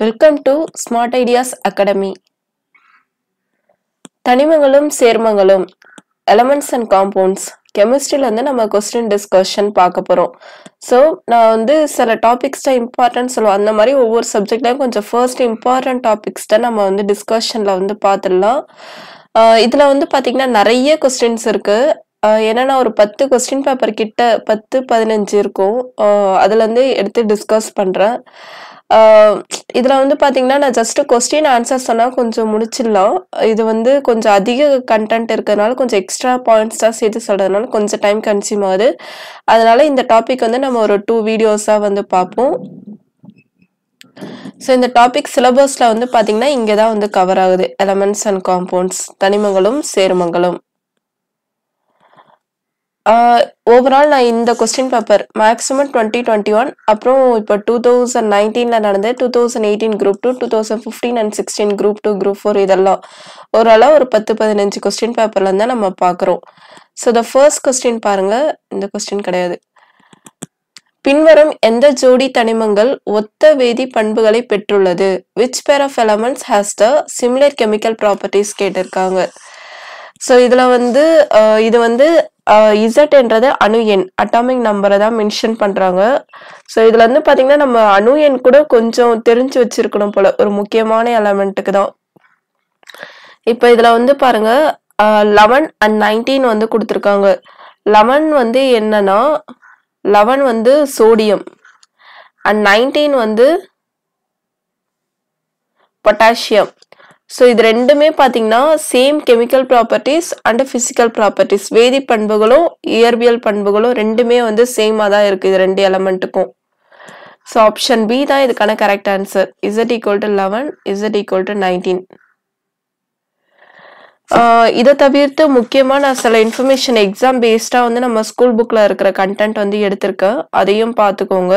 Welcome to smart ideas academy தனிமங்களும் சேர்மங்களும் elements and compounds கெமிஸ்ட்ரியில் வந்து நம்ம கொஸ்டின் டிஸ்கஷன் பார்க்க போகிறோம் ஸோ நான் வந்து சில டாபிக்ஸ் தான் இம்பார்ட்டன்ட் சொல்லுவேன். அந்த மாதிரி ஒவ்வொரு சப்ஜெக்ட்லையும் கொஞ்சம் ஃபர்ஸ்ட் இம்பார்ட்டன்ட் டாபிக்ஸ் தான் நம்ம வந்து டிஸ்கஷனில் வந்து பார்த்துடலாம். இதில் வந்து பார்த்திங்கன்னா நிறைய கொஸ்டின்ஸ் இருக்குது என்னன்னா ஒரு பத்து கொஸ்டின் பேப்பர் கிட்ட பத்து பதினஞ்சு இருக்கும். அதுலேருந்து எடுத்து டிஸ்கஸ் பண்ணுறேன் இதில் வந்து பார்த்தீங்கன்னா நான் ஜஸ்ட் கொஸ்டின் ஆன்சர் சொன்னால் கொஞ்சம் முடிச்சிடலாம். இது வந்து கொஞ்சம் அதிக கண்டென்ட் இருக்கிறதுனால கொஞ்சம் எக்ஸ்ட்ரா பாயிண்ட்ஸ் தான் சேர்த்து சொல்கிறதுனால கொஞ்சம் டைம் கன்சியூம் ஆகுது. அதனால் இந்த டாபிக் வந்து நம்ம ஒரு டூ வீடியோஸாக வந்து பார்ப்போம். ஸோ இந்த டாபிக் சிலபஸில் வந்து பார்த்தீங்கன்னா இங்கே தான் வந்து கவர் ஆகுது. எலமெண்ட்ஸ் அண்ட் காம்பவுண்ட்ஸ் தனிமங்களும் சேர்மங்களும். Uh, ஓவரால் நான் இந்த question paper maximum twenty twenty one அப்புறம் இப்போ டூ தௌசண்ட் நைன்டீனில் நடந்த two thousand eighteen group two two thousand fifteen and sixteen group two group four இதெல்லாம். ஓரளவு ஒரு பத்து பதினஞ்சு கொஸ்டின் பேப்பரில் தான் நம்ம பார்க்குறோம். ஸோ த ஃபர்ஸ்ட் கொஸ்டின் பாருங்கள் இந்த கொஸ்டின் கிடையாது. பின்வரும் எந்த ஜோடி தனிமங்கள் ஒத்த வேதி பண்புகளை பெற்றுள்ளது? Which pair of elements has the similar chemical properties கேட்டிருக்காங்க? ஸோ இதில் வந்து uh, இது வந்து இசட் என்றது அணு எண். அட்டாமிக் நம்பரை தான் மென்ஷன் பண்ணுறாங்க ஸோ இதில் வந்து பார்த்தீங்கன்னா நம்ம அணு எண் கூட கொஞ்சம் தெரிஞ்சு வச்சிருக்கணும் போல். ஒரு முக்கியமான எலமெண்ட்டுக்கு தான். இப்போ இதில் வந்து பாருங்க லெவன் அண்ட் நைன்டீன் வந்து கொடுத்துருக்காங்க. லெவன் வந்து என்னன்னா லெவன் வந்து சோடியம் அண்ட் நைன்டீன் வந்து பொட்டாசியம் ஸோ இது ரெண்டுமே பார்த்தீங்கன்னா same chemical properties and physical properties வேதி பண்புகளும் இயற்பியல் பண்புகளும் ரெண்டுமே வந்து சேமாக தான் இருக்குது இது ரெண்டு எலமெண்ட்டுக்கும் ஸோ ஆப்ஷன் பி தான் இதுக்கான correct answer Z equal to eleven Z equal to nineteen இதை தவிர்த்து முக்கியமாக நான் சில இன்ஃபர்மேஷன் எக்ஸாம் பேஸ்டாக வந்து நம்ம ஸ்கூல் புக்கில் இருக்கிற கண்டென்ட் வந்து எடுத்திருக்கேன். அதையும் பார்த்துக்கோங்க.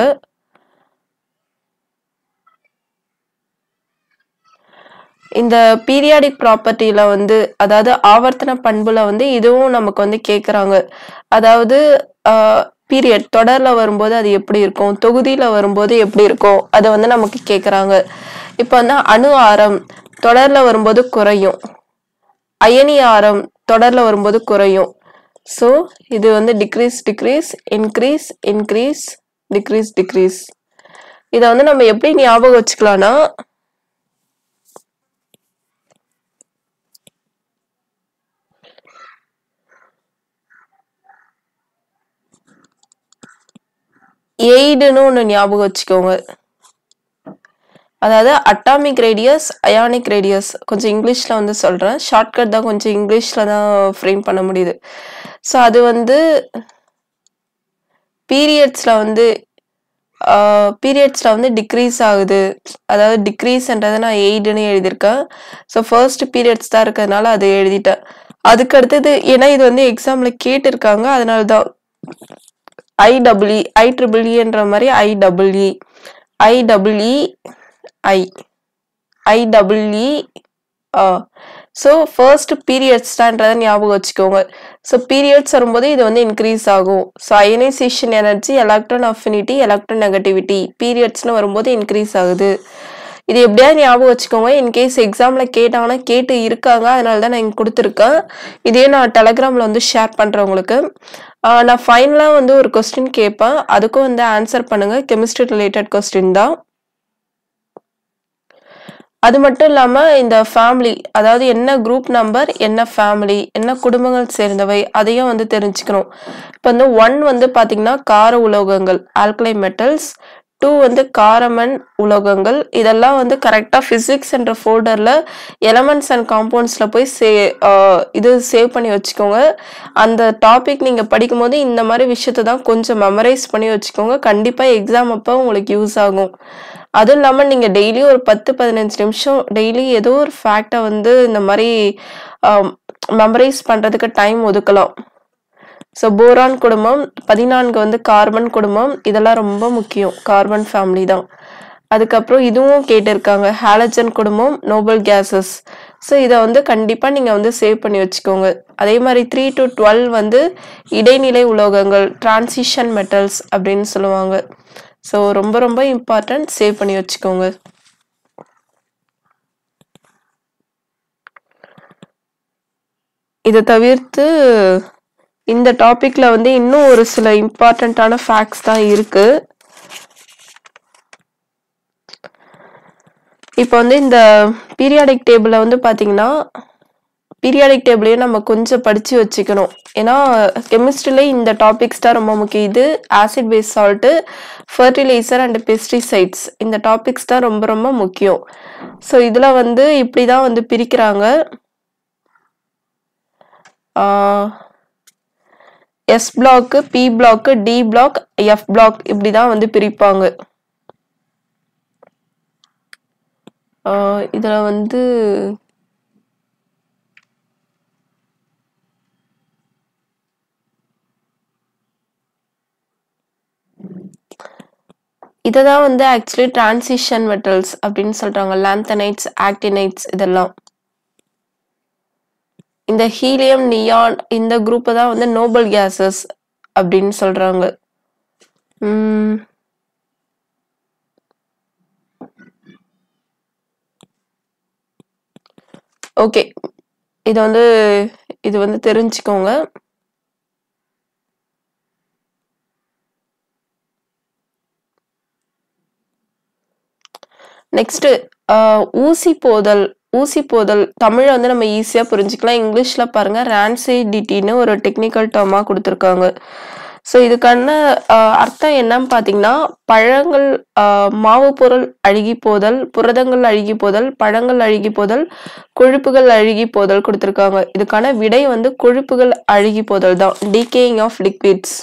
இந்த பீரியாடிக் ப்ராப்பர்ட்டியில் வந்து அதாவது ஆவர்த்தன பண்புல வந்து இதுவும் நமக்கு வந்து கேட்குறாங்க அதாவது பீரியட் தொடரில் வரும்போது அது எப்படி இருக்கும்? தொகுதியில் வரும்போது எப்படி இருக்கும்? அதை வந்து நமக்கு கேட்குறாங்க இப்போ வந்து அணு ஆரம் தொடரில் வரும்போது குறையும். அயனி ஆரம் தொடரில் வரும்போது குறையும். ஸோ இது வந்து decrease decrease increase increase decrease decrease இதை வந்து நம்ம எப்படி ஞாபகம் வச்சுக்கலாம்னா எய்டுன்னு ஒன்று ஞாபகம் வச்சுக்கோங்க. அதாவது அட்டாமிக் ரேடியஸ் அயானிக் ரேடியஸ் கொஞ்சம் இங்கிலீஷில் வந்து சொல்கிறேன் ஷார்ட்கட் தான் கொஞ்சம் இங்கிலீஷில் தான் ஃப்ரேம் பண்ண முடியுது. ஸோ அது வந்து பீரியட்ஸில் வந்து பீரியட்ஸில் வந்து டிக்ரீஸ் ஆகுது. அதாவது டிக்ரீஸ்ன்றதை நான் எய்டுன்னு எழுதியிருக்கேன். ஸோ ஃபர்ஸ்ட் பீரியட்ஸ் தான் இருக்கிறதுனால அதை எழுதிட்டேன். அதுக்கு அடுத்தது ஏன்னா இது வந்து எக்ஸாமில் கேட்டிருக்காங்க. அதனால தான் ஐடபிள்இ ஐ ட்ரிபிள்இன்ற மாதிரி I double E I double E I I double E so first periods தான்ன்றதை ஞாபகம் வச்சுக்கோங்க. ஸோ பீரியட்ஸ் வரும்போது இது வந்து இன்க்ரீஸ் ஆகும். So ionisation energy electron affinity electronegativity பீரியட்ஸ்னு வரும்போது இன்க்ரீஸ் ஆகுது. இது எப்படியாவது ஞாபகம் வச்சுக்கோங்க. இன்கேஸ் எக்ஸாமில் கேட்டாங்கன்னா கேட்டு இருக்காங்க. அதனால தான் நான் இங்கே கொடுத்துருக்கேன். இதே நான் டெலகிராமில் வந்து ஷேர் பண்ணுறேன் உங்களுக்கு. நான் ஃபைனலாக வந்து ஒரு கொஸ்டின் கேட்பேன். அதுக்கும் வந்து ஆன்சர் பண்ணுங்கள் கெமிஸ்ட்ரி ரிலேட்டட் கொஸ்டின் தான். அது மட்டும் இல்லாமல் இந்த ஃபேமிலி அதாவது என்ன குரூப் நம்பர் என்ன ஃபேமிலி என்ன குடும்பங்கள் சேர்ந்தவை அதையும் வந்து தெரிஞ்சுக்கணும். இப்போ வந்து ஒன் வந்து பார்த்திங்கன்னா கார உலோகங்கள் ஆல்கலை மெட்டல்ஸ் டூ வந்து காரமன் உலோகங்கள். இதெல்லாம் வந்து கரெக்டாக ஃபிசிக்ஸ் என்ற ஃபோல்டரில் எலமெண்ட்ஸ் அண்ட் காம்பவுண்ட்ஸில் போய் சே இது சேவ் பண்ணி வச்சுக்கோங்க. அந்த டாபிக் நீங்கள் படிக்கும்போது இந்த மாதிரி விஷயத்தை தான் கொஞ்சம் மெமரைஸ் பண்ணி வச்சுக்கோங்க. கண்டிப்பாக எக்ஸாம் அப்போ உங்களுக்கு யூஸ் ஆகும். அதுவும் இல்லாமல் நீங்கள் டெய்லி ஒரு பத்து பதினஞ்சு நிமிஷம் டெய்லி ஏதோ ஒரு ஃபேக்டை வந்து இந்த மாதிரி மெமரைஸ் பண்ணுறதுக்கு டைம் ஒதுக்கலாம். ஸோ போரான் குடும்பம் பதினான்கு வந்து கார்பன் குடும்பம் இதெல்லாம் ரொம்ப முக்கியம் கார்பன் ஃபேமிலி தான். அதுக்கப்புறம் இதுவும் கேட்டிருக்காங்க ஹாலஜன் குடும்பம் நோபல் கேஸஸ் ஸோ இதை வந்து கண்டிப்பாக நீங்கள் வந்து சேவ் பண்ணி வச்சுக்கோங்க. அதே மாதிரி த்ரீ டு டுவெல் வந்து இடைநிலை உலோகங்கள் டிரான்சிஷன் மெட்டல்ஸ் அப்படின்னு சொல்லுவாங்க. ஸோ ரொம்ப ரொம்ப இம்பார்ட்டன்ட் சேவ் பண்ணி வச்சுக்கோங்க. இதை தவிர்த்து இந்த டாபிக்ல வந்து இன்னும் ஒரு சில இம்பார்ட்டண்ட்டான ஃபேக்ட்ஸ் தான் இருக்கு. இப்போ வந்து இந்த பீரியாடிக் டேபிளில் வந்து பார்த்தீங்கன்னா பீரியாடிக் டேபிளையும் நம்ம கொஞ்சம் படித்து வச்சுக்கணும். ஏன்னா கெமிஸ்ட்ரியில இந்த டாபிக்ஸ் தான் ரொம்ப முக்கியம். இது acid base salt fertiliser and pesticides இந்த டாபிக்ஸ் தான் ரொம்ப ரொம்ப முக்கியம். ஸோ இதில் வந்து இப்படி தான் வந்து பிரிக்கிறாங்க. S block P block D block F block இப்படி தான் வந்து பிரிப்பாங்க. இதில் வந்து இதை தான் வந்து ஆக்சுவலி டிரான்சிஷன் மெட்டல்ஸ் அப்படின்னு சொல்றாங்க. லேந்தனைட்ஸ் ஆக்டினைட்ஸ் இதெல்லாம். இந்த ஹீலியம் நியான் இந்த குரூப்பை தான் வந்து நோபல் கேசஸ் அப்படின்னு சொல்றாங்க. Um okay. இது வந்து இது வந்து தெரிஞ்சுக்கோங்க. நெக்ஸ்ட் ஊசி போதல் ஊசி போதல். தமிழை வந்து நம்ம ஈஸியாக புரிஞ்சுக்கலாம். இங்கிலீஷில் பாருங்க ரான்சிடிட்டின்னு ஒரு டெக்னிக்கல் டேர்மாக கொடுத்துருக்காங்க. ஸோ இதுக்கான அர்த்தம் என்னன்னு பார்த்தீங்கன்னா பழங்கள் மாவு பொருள் அழுகி போதல் புரதங்கள் அழுகி போதல் பழங்கள் அழுகி போதல் கொழுப்புகள் அழுகி போதல் கொடுத்துருக்காங்க. இதுக்கான விடை வந்து கொழுப்புகள் அழுகி போதல் தான். டிகேயிங் ஆஃப் லிக்விட்ஸ்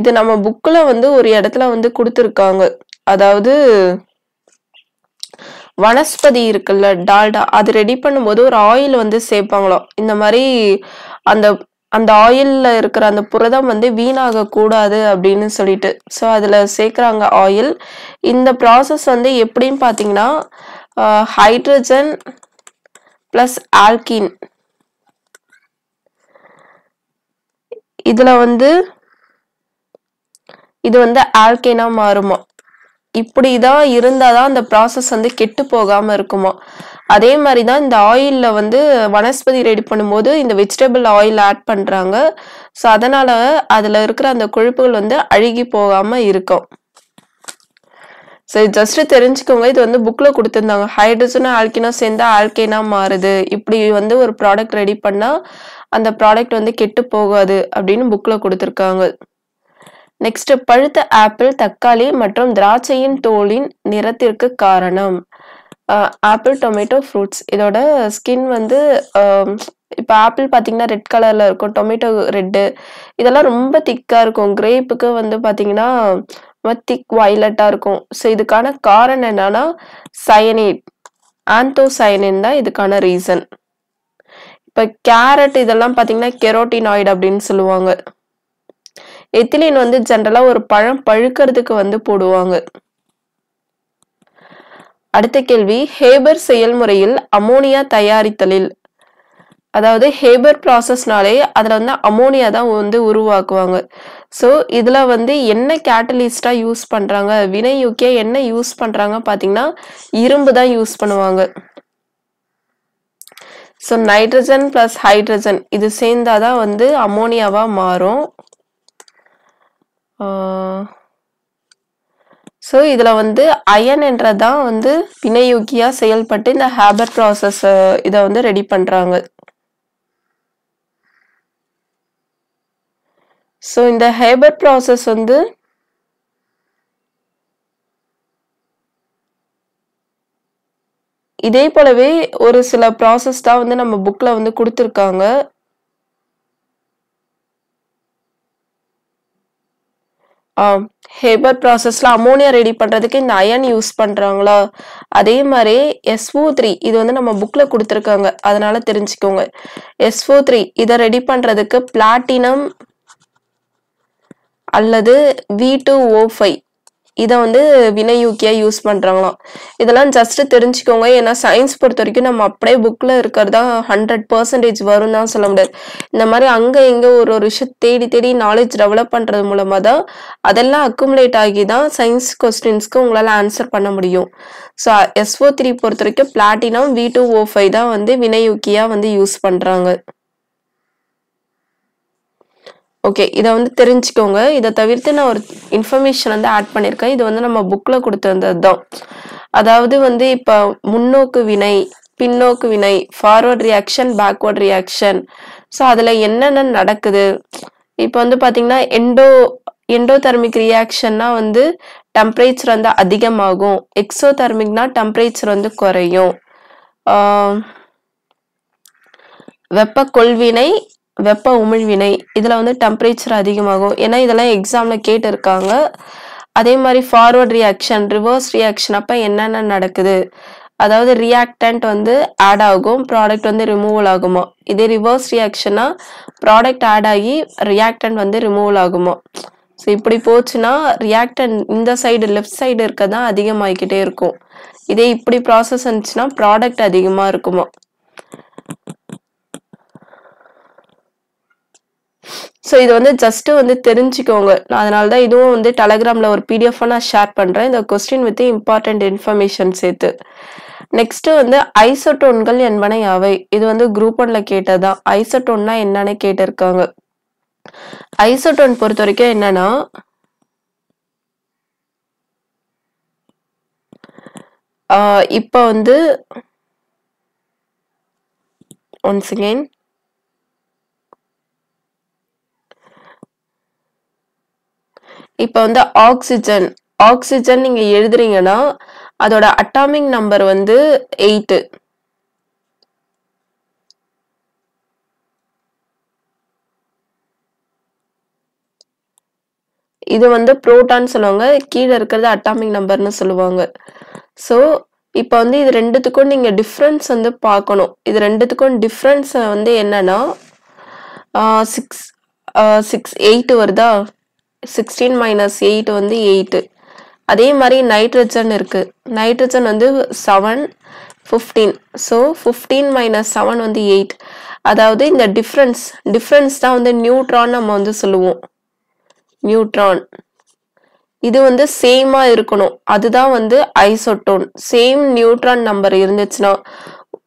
இது நம்ம புக்கில் வந்து ஒரு இடத்துல வந்து கொடுத்துருக்காங்க. அதாவது வனஸ்பதி இருக்குல்ல டால்டா அது ரெடி பண்ணும்போது ஒரு ஆயில் வந்து சேர்ப்பாங்களாம் இந்த மாதிரி அந்த அந்த ஆயிலில் இருக்கிற அந்த புரதம் வந்து வீணாக கூடாது அப்படின்னு சொல்லிட்டு. ஸோ அதில் சேர்க்குறாங்க ஆயில் இந்த ப்ராசஸ் வந்து எப்படின்னு பார்த்தீங்கன்னா ஹைட்ரஜன் ப்ளஸ் ஆல்கின் இதில் வந்து இது வந்து ஆல்கேனா மாறுமா? இப்படி தான் இருந்தால் தான் அந்த ப்ராசஸ் வந்து கெட்டு போகாமல் இருக்குமா? அதே மாதிரி தான் இந்த ஆயிலில் வந்து வனஸ்பதி ரெடி பண்ணும்போது இந்த வெஜிடபிள் ஆயில் ஆட் பண்ணுறாங்க ஸோ அதனால் அதில் இருக்கிற அந்த கொழுப்புகள் வந்து அழுகி போகாமல் இருக்கும். சரி ஜஸ்ட்டு தெரிஞ்சுக்கோங்க. இது வந்து புக்கில் கொடுத்துருந்தாங்க. ஹைட்ரஜனும் ஆல்கினும் சேர்ந்தா ஆல்கேனா மாறுது. இப்படி வந்து ஒரு ப்ராடக்ட் ரெடி பண்ணால் அந்த ப்ராடக்ட் வந்து கெட்டு போகாது அப்படின்னு புக்கில் கொடுத்துருக்காங்க. நெக்ஸ்ட் பழுத்த ஆப்பிள் தக்காளி மற்றும் திராட்சையின் தோலின் நிறத்திற்கு காரணம். ஆப்பிள் டொமேட்டோ ஃப்ரூட்ஸ் இதோட ஸ்கின் வந்து இப்போ ஆப்பிள் பார்த்தீங்கன்னா ரெட் கலரில் இருக்கும். டொமேட்டோ ரெட்டு இதெல்லாம் ரொம்ப திக்காக இருக்கும். கிரேப்புக்கு வந்து பார்த்தீங்கன்னா திக் வயலட்டாக இருக்கும். ஸோ இதுக்கான காரணம் என்னன்னா சயனைட் ஆந்தோசயனின் தான் இதுக்கான ரீசன் இப்போ கேரட் இதெல்லாம் பார்த்தீங்கன்னா கெரோட்டினாய்டு அப்படின்னு சொல்லுவாங்க. எத்திலின் வந்து ஜென்ரலாக ஒரு பழம் பழுக்கிறதுக்கு வந்து போடுவாங்க. அடுத்த கேள்வி ஹேபர் செயல்முறையில் அமோனியா தயாரித்தலில். அதாவது ஹேபர் ப்ராசஸ்னாலே அதில் வந்து அமோனியா தான் வந்து உருவாக்குவாங்க. ஸோ இதில் வந்து என்ன கேட்டலிஸ்டாக யூஸ் பண்றாங்க? வினையூக்கிய என்ன யூஸ் பண்ணுறாங்க பார்த்தீங்கன்னா இரும்பு தான் யூஸ் பண்ணுவாங்க. ஸோ நைட்ரஜன் ப்ளஸ் ஹைட்ரஜன் இது சேர்ந்தாதான் வந்து அமோனியாவாக மாறும். ஸோ இதில் வந்து அயன் என்றதான் வந்து பிணையூக்கியாக செயல்பட்டு இந்த ஹேபர் ப்ராசஸ் இதை வந்து ரெடி பண்ணுறாங்க ஸோ இந்த ஹேபர் ப்ராசஸ் வந்து இதே போலவே ஒரு சில ப்ராசஸ் தான் வந்து நம்ம புக்கில் வந்து கொடுத்துருக்காங்க. ஹேபர் ப்ராசஸில் அமோனியா ரெடி பண்ணுறதுக்கு இந்த அயன் யூஸ் பண்ணுறாங்களா அதே மாதிரி எஸ்ஓ த்ரீ இது வந்து நம்ம புக்கில் கொடுத்துருக்காங்க. அதனால தெரிஞ்சுக்கோங்க. எஸ்ஓ த்ரீ இதை ரெடி பண்ணுறதுக்கு பிளாட்டினம் அல்லது வி டூ ஓ ஃபைவ் இதை வந்து வினையூக்கியாக யூஸ் பண்ணுறாங்களாம் இதெல்லாம் ஜஸ்ட்டு தெரிஞ்சுக்கோங்க. ஏன்னா சயின்ஸ் பொறுத்த வரைக்கும் நம்ம அப்படியே புக்கில் இருக்கிறது தான் ஹண்ட்ரட் பர்சன்டேஜ் வரும் தான் சொல்ல முடியாது. இந்த மாதிரி அங்கே இங்கே ஒரு ஒரு விஷயம் தேடி தேடி நாலேஜ் டெவலப் பண்ணுறது மூலமாக தான் அதெல்லாம் அக்குமுலேட் ஆகி தான் சயின்ஸ் கொஸ்டின்ஸ்க்கு உங்களால் ஆன்சர் பண்ண முடியும். ஸோ எஸ்ஓ த்ரீ பொறுத்த வரைக்கும் platinum V two O five தான் வந்து வினையூக்கியாக வந்து யூஸ் பண்ணுறாங்க ஓகே இதை வந்து தெரிஞ்சுக்கோங்க. இதை தவிர்த்து நான் ஒரு இன்ஃபர்மேஷன் வந்து ஆட் பண்ணியிருக்கேன் இது வந்து நம்ம புக்கில் கொடுத்துருந்தது தான் அதாவது வந்து இப்போ முன்னோக்கு வினை பின்னோக்கு வினை forward reaction backward reaction so அதில் என்னென்ன நடக்குது? இப்போ வந்து பார்த்தீங்கன்னா எண்டோ எண்டோதெர்மிக் ரியாக்ஷன்னா வந்து டெம்பரேச்சர் வந்து அதிகமாகும். எக்ஸோதெர்மிக்னா டெம்பரேச்சர் வந்து குறையும். வெப்ப கொள்வினை வெப்ப உமிழ்வினை இதில் வந்து டெம்பரேச்சர் அதிகமாகும். ஏன்னா இதெல்லாம் எக்ஸாமில் கேட்டிருக்காங்க. அதே மாதிரி ஃபார்வர்ட் ரியாக்ஷன் ரிவர்ஸ் ரியாக்ஷன் அப்போ என்னென்ன நடக்குது? அதாவது ரியாக்டன்ட் வந்து ஆட் ஆகும் ப்ராடக்ட் வந்து ரிமூவல் ஆகுமா? இதே ரிவர்ஸ் ரியாக்ஷனா ப்ராடக்ட் ஆட் ஆகி ரியாக்டன்ட் வந்து ரிமூவல் ஆகுமா? ஸோ இப்படி போச்சுன்னா ரியாக்டன் இந்த சைடு லெஃப்ட் சைடு இருக்க தான் அதிகமாகிக்கிட்டே இருக்கும். இதே இப்படி ப்ராசஸ் இருந்துச்சுன்னா ப்ராடக்ட் அதிகமாக இருக்குமா? ஸோ இது வந்து ஜஸ்ட்டு வந்து தெரிஞ்சுக்கோங்க. நான் அதனால தான் இதுவும் வந்து டெலகிராமில் ஒரு பிடிஎஃபாக நான் ஷேர் பண்ணுறேன் இந்த கொஸ்டின் வித் இம்பார்ட்டண்ட் இன்ஃபர்மேஷன் சேர்த்து. நெக்ஸ்ட்டு வந்து ஐசோட்டோன்கள் என்பன யாவை? இது வந்து குரூப் ஒன்ல கேட்டதுதான் ஐசோட்டோன்னா என்னன்னு கேட்டிருக்காங்க. ஐசோட்டோன் பொறுத்த வரைக்கும் என்னன்னா இப்போ வந்து ஒன்ஸ் அகெயின் இப்போ வந்து ஆக்சிஜன் ஆக்சிஜன் நீங்க எழுதுறீங்கன்னா அதோட அட்டாமிக் நம்பர் வந்து எயிட்டு இது வந்து புரோட்டான் சொல்லுவாங்க கீழே இருக்கிறது அட்டாமிக் நம்பர்னு சொல்லுவாங்க. ஸோ இப்போ வந்து இது ரெண்டுத்துக்கும் நீங்கள் டிஃப்ரென்ஸ் வந்து பார்க்கணும். இது ரெண்டுத்துக்கும் டிஃப்ரென்ஸ் வந்து என்னன்னா சிக்ஸ் சிக்ஸ் எயிட் வருதா? சிக்ஸ்டீன் மைனஸ் எயிட் வந்து எயிட்டு அதே மாதிரி நைட்ரஜன் இருக்குது நைட்ரஜன் வந்து seven fifteen so fifteen minus seven வந்து எயிட் அதாவது இந்த டிஃப்ரென்ஸ் டிஃப்ரென்ஸ் தான் வந்து நியூட்ரான் நம்ம வந்து சொல்லுவோம். நியூட்ரான் இது வந்து சேமாக இருக்கணும். அதுதான் வந்து ஐசோட்டோன் சேம் நியூட்ரான் நம்பர் இருந்துச்சுன்னா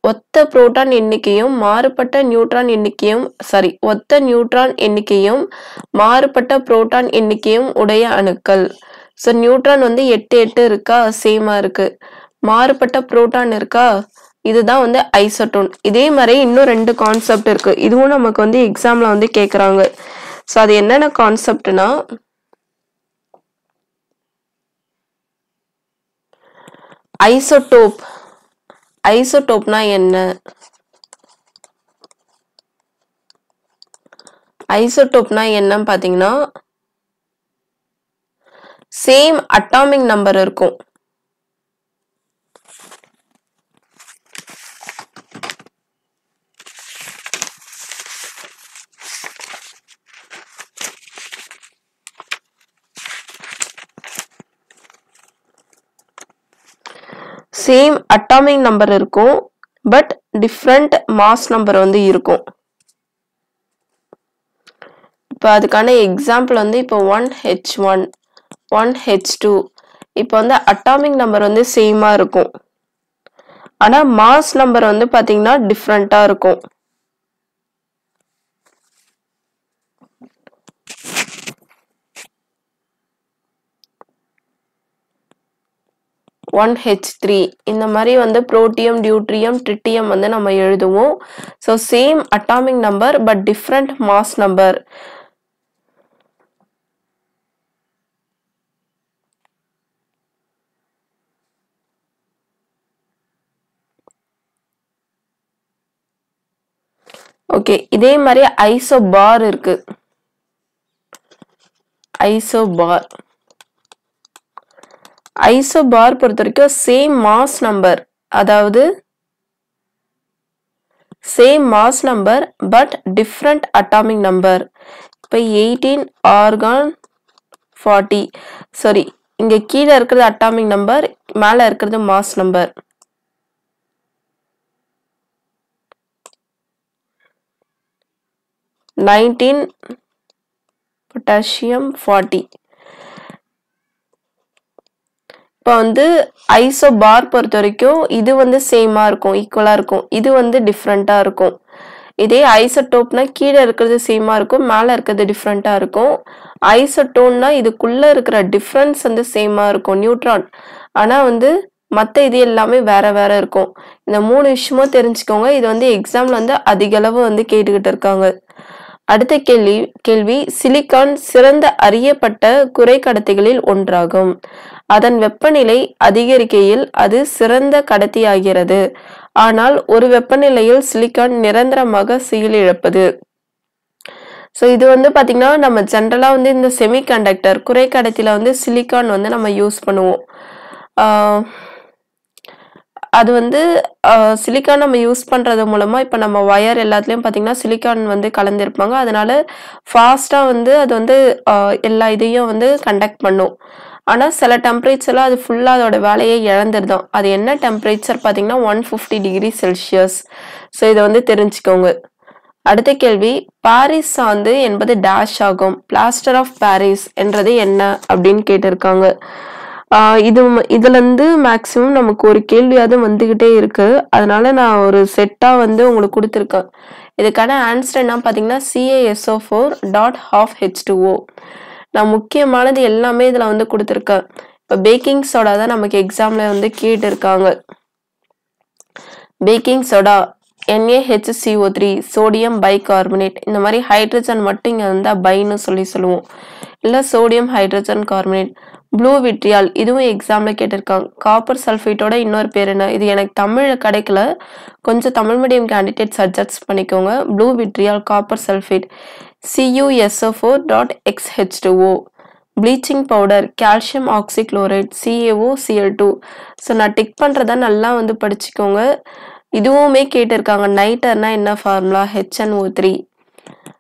ஒத்த புரோட்டான் எண்ணிக்கையும் மாறுபட்ட நியூட்ரான் எண்ணிக்கையும் சாரி ஒத்த நியூட்ரான் எண்ணிக்கையும் மாறுபட்ட புரோட்டான் எண்ணிக்கையும் உடைய அணுக்கள். ஸோ நியூட்ரான் வந்து எட்டு எட்டு இருக்கா? சேமாக இருக்குது மாறுபட்ட புரோட்டான் இருக்கா? இதுதான் வந்து ஐசோட்டோன் இதே மாதிரி இன்னும் ரெண்டு கான்செப்ட் இருக்குது இதுவும் நமக்கு வந்து எக்ஸாமில் வந்து கேட்குறாங்க ஸோ அது என்னென்ன கான்செப்ட்னா ஐசோட்டோப் ஐசோடோப்னா என்ன? ஐசோடோப்னா என்னன்னு பாத்தீங்கன்னா சேம் அட்டாமிக் நம்பர் இருக்கும். சேம் அட்டாமிக் நம்பர் இருக்கும் பட் டிஃப்ரெண்ட் மாஸ் நம்பர் வந்து இருக்கும். இப்போ அதுக்கான எக்ஸாம்பிள் வந்து இப்போ one H one one H two இப்போ வந்து அட்டாமிக் நம்பர் வந்து சேமாக இருக்கும். ஆனால் மாஸ் நம்பர் வந்து பார்த்தீங்கன்னா டிஃப்ரெண்ட்டாக இருக்கும். ஒன் ஹெச் த்ரீ இந்த மாதிரி வந்து புரோட்டியம் டியூட்ரியம் ட்ரிட்டியம் வந்து நம்ம எழுதுவோம். So same atomic number but different mass number okay இதே மாதிரி ஐசோ பார் இருக்கு. ஐசோ பார் ஐசோ பார் பொறுத்த வரைக்கும் சேம் மாஸ் நம்பர் அதாவது same mass number but different atomic number இப்போ எயிட்டீன் ஆர்கான் ஃபார்ட்டி சாரி இங்கே கீழே இருக்கிறது அட்டாமிக் நம்பர் மேலே இருக்கிறது mass number nineteen potassium forty இப்போ வந்து ஐசோ பார் பொறுத்த வரைக்கும் இது வந்து சேமாக இருக்கும் ஈக்குவலாக இருக்கும். இது வந்து டிஃப்ரெண்ட்டாக இருக்கும். இதே ஐசோடோப்னா கீழே இருக்கிறது சேமாக இருக்கும் மேலே இருக்கிறது டிஃப்ரெண்ட்டாக இருக்கும். ஐசோடோன்னா இதுக்குள்ளே இருக்கிற டிஃப்ரென்ஸ் வந்து சேமாக இருக்கும் நியூட்ரான் ஆனால் வந்து மற்ற இது எல்லாமே வேற வேற இருக்கும். இந்த மூணு விஷயமும் தெரிஞ்சுக்கோங்க. இது வந்து எக்ஸாம்ல வந்து அதிக அளவு வந்து கேட்டுக்கிட்டு இருக்காங்க. அடுத்த கேள்வி கேள்வி சிலிக்கான் சிறந்த அறியப்பட்ட குறை கடத்திகளில் ஒன்றாகும். அதன் வெப்பநிலை அதிகரிக்கையில் அது சிறந்த கடத்தியாகிறது. ஆனால் ஒரு வெப்பநிலையில் சிலிக்கான் நிரந்தரமாக சீலிழப்பது ஸோ இது வந்து பார்த்திங்கன்னா நம்ம ஜென்ரலாக வந்து இந்த செமிகண்டக்டர் குறைக்கடத்தில வந்து சிலிக்கான் வந்து நம்ம யூஸ் பண்ணுவோம். ஆஹ் அது வந்து சிலிக்கான் நம்ம யூஸ் பண்ணுறது மூலமாக இப்போ நம்ம ஒயர் எல்லாத்துலேயும் பார்த்திங்கன்னா சிலிக்கான் வந்து கலந்துருப்பாங்க. அதனால ஃபாஸ்ட்டாக வந்து அது வந்து எல்லா இதையும் வந்து கண்டக்ட் பண்ணும். ஆனால் சில டெம்பரேச்சரில் அது ஃபுல்லாக அதோட வேலையை இழந்துருதான். அது என்ன டெம்பரேச்சர் பார்த்திங்கன்னா one fifty degree Celsius. So இதை வந்து தெரிஞ்சுக்கோங்க. அடுத்த கேள்வி பாரிஸ் சாந்து என்பது டேஷ் ஆகும். பிளாஸ்டர் ஆஃப் பாரிஸ் என்றது என்ன? அப்படின்னு கேட்டிருக்காங்க. இது இதுலேருந்து மேக்ஸிமம் நமக்கு ஒரு கேள்வியாவது வந்துக்கிட்டே இருக்குது அதனால நான் ஒரு செட்டாக வந்து உங்களுக்கு கொடுத்துருக்கேன். இதுக்கான ஆன்சர் என்ன பார்த்தீங்கன்னா C A S O four dot half H நான் முக்கியமானது எல்லாமே இதில் வந்து கொடுத்துருக்கேன். இப்போ பேக்கிங் சோடா தான் நமக்கு எக்ஸாமில் வந்து கேட்டிருக்காங்க. Baking soda NaHCO3 three sodium bicarbonate இந்த மாதிரி ஹைட்ரஜன் மட்டும் இங்கே வந்தால் பைன்னு சொல்லி சொல்லுவோம். இல்லை sodium hydrogen carbonate blue vitriol இதுவும் எக்ஸாமில் கேட்டிருக்காங்க. காப்பர் சல்ஃபேட்டோட இன்னொரு பேர் என்ன? இது எனக்கு தமிழில் கிடைக்கல. கொஞ்சம் தமிழ் மீடியம் கேண்டிடேட் சஜஸ்ட் பண்ணிக்கோங்க. Blue vitriol copper sulphate C U S O four dot X H two O bleaching powder calcium oxychloride C A O C L two so நான் டிக் பண்ணுறத நல்லா வந்து படிச்சுக்கோங்க. இதுவுமே கேட்டிருக்காங்க. நைட்டர்னா என்ன formula H N O three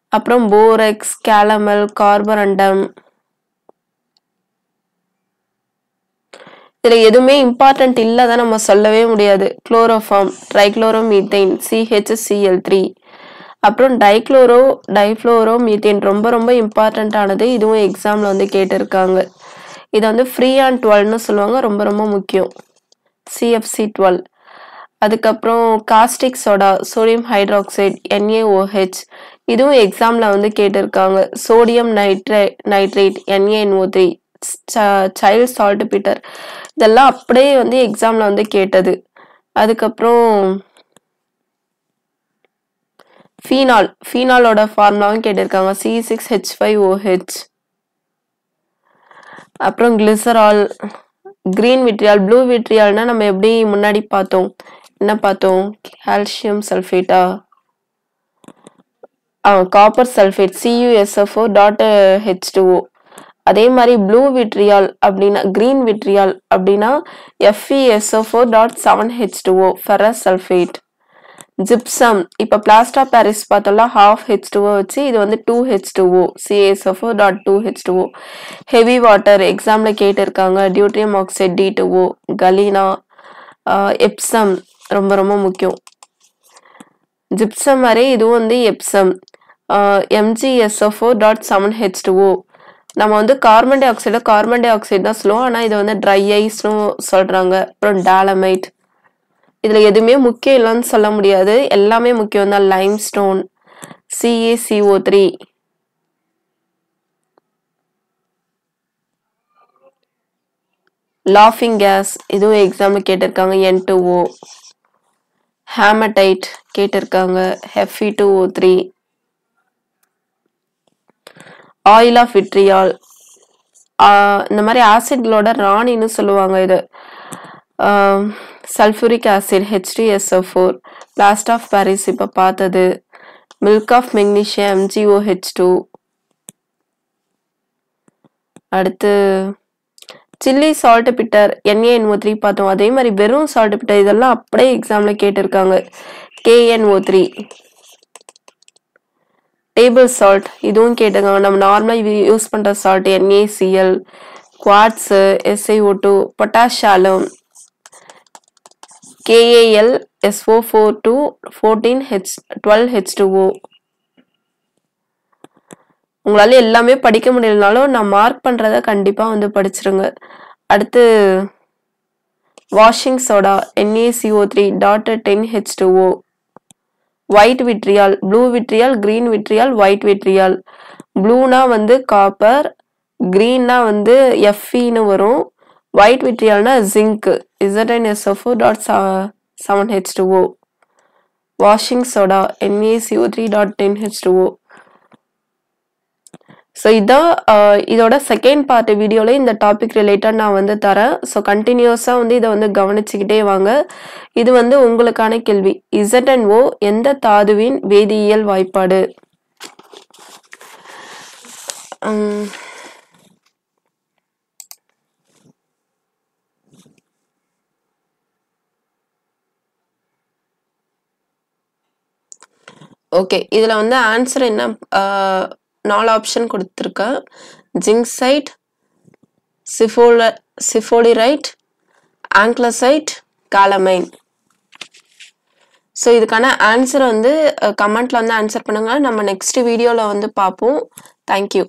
அப்புறம் போரெக்ஸ் கேலமல் கார்பரண்டம் இதில் எதுவுமே இம்பார்ட்டன்ட் இல்லதான் நம்ம சொல்லவே முடியாது. Chloroform trichloromethane C H C L three அப்புறம் டைக்ளோரோ டைஃப்ளோரோ மீத்தேன் ரொம்ப ரொம்ப இம்பார்ட்டன்ட் ஆனது இதுவும் எக்ஸாமில் வந்து கேட்டிருக்காங்க. இதை வந்து ஃப்ரீ ஆன் டுவெல்னு சொல்லுவாங்க. ரொம்ப ரொம்ப முக்கியம். சிஎஃப்சி டுவெல் அதுக்கப்புறம் caustic soda sodium hydroxide N A O H இதுவும் எக்ஸாமில் வந்து கேட்டிருக்காங்க. Sodium nitre nitrate N A N O three child saltpetre இதெல்லாம் அப்படியே வந்து எக்ஸாமில் வந்து கேட்டது. அதுக்கப்புறம் ஃபீனால் ஃபீனாலோட ஃபார்முலாவும் கேட்டிருக்காங்க. C six H five O H அப்புறம் கிளிசரால் க்ரீன் விட்ரியால் ப்ளூ விட்ரியால்னால் நம்ம எப்படி முன்னாடி பார்த்தோம்? என்ன பார்த்தோம்? கால்சியம் சல்ஃபேட்டா ஆ copper sulphate C U S F O dot H two O அதே மாதிரி ப்ளூ விட்ரியால் அப்படின்னா கிரீன் விட்ரியால் அப்படின்னா F E S F O dot seven H two O ferrous sulphate gypsum இப்போ பிளாஸ்டா பாரிஸ் பார்த்தோம்ல half H two O வச்சு இது வந்து two H two O C S F O dot two H two O heavy water எக்ஸாமில் கேட்டிருக்காங்க deuterium oxide D two O galena Epsom ரொம்ப ரொம்ப முக்கியம். ஜிப்சம் மாதிரி இதுவும் வந்து Epsom M G S F O dot seven H two O நம்ம வந்து கார்பன் டை ஆக்சைடை கார்பன் டை ஆக்சைடு தான் சொல்லுவோம். ஆனால் இது வந்து ட்ரை ஐஸ்னு சொல்கிறாங்க அப்புறம் டாலமைட் இதில் எதுவுமே முக்கியம் இல்லைன்னு சொல்ல முடியாது. எல்லாமே முக்கியம் தான். Limestone C A C O three லாஃபிங் gas இதுவும் எக்ஸாம்பிள் கேட்டிருக்காங்க. என் டூ ஓ ஹேமடைட் கேட்டிருக்காங்க. ஹெஃபி two O three oil of vitriol இந்த மாதிரி ஆசிட்களோட ராணின்னு சொல்லுவாங்க இது. Sulphuric acid H D S O four plaster of Paris இப்போ பார்த்தது. Milk of magnesium M G O H two அடுத்து chilli saltpetre N A N O three பார்த்தோம். அதே மாதிரி வெறும் சால்ட் பிட்டர் இதெல்லாம் அப்படியே எக்ஸாமில் கேட்டிருக்காங்க. கேஎன்ஓ த்ரீ டேபிள் சால்ட் இதுவும் கேட்டிருக்காங்க. நம்ம நார்மலாக யூஸ் பண்ணுற salt N A C L quartz S I O two பொட்டாஷாலும் K A L S O four two fourteen H twelve H two O உங்களால் எல்லாமே படிக்க முடியலனாலும் நான் மார்க் பண்ணுறத கண்டிப்பாக வந்து படிச்சிருங்க. அடுத்து washing soda N A C O three dot ten H two O white vitriol blue vitriol green vitriol white vitriol ப்ளூனா வந்து காப்பர் க்ரீன்னா வந்து எஃப்இன்னு வரும். White விட்ரியால்னா zinc Z N S F O dot seven H two O washing soda N A C O three dot ten H two O so இதான் இதோட second part வீடியோவில் இந்த topic related நான் வந்து தரேன். ஸோ கண்டினியூஸாக வந்து இதை வந்து கவனிச்சுக்கிட்டே வாங்க. இது வந்து உங்களுக்கான கேள்வி. இசட்என்ஓ எந்த தாதுவின் வேதியியல் வாய்ப்பாடு? ஓகே இதில் வந்து ஆன்சர் என்ன நாலு ஆப்ஷன் கொடுத்துருக்கேன். ஜிங்சைட் சிஃபோல சிஃபோலிரைட் ஆங்க்லசைட் காலமைன் ஸோ இதுக்கான ஆன்சர் வந்து கமெண்ட்டில் வந்து ஆன்சர் பண்ணுங்கள் நம்ம நெக்ஸ்ட் வீடியோவில் வந்து பார்ப்போம். தேங்க்யூ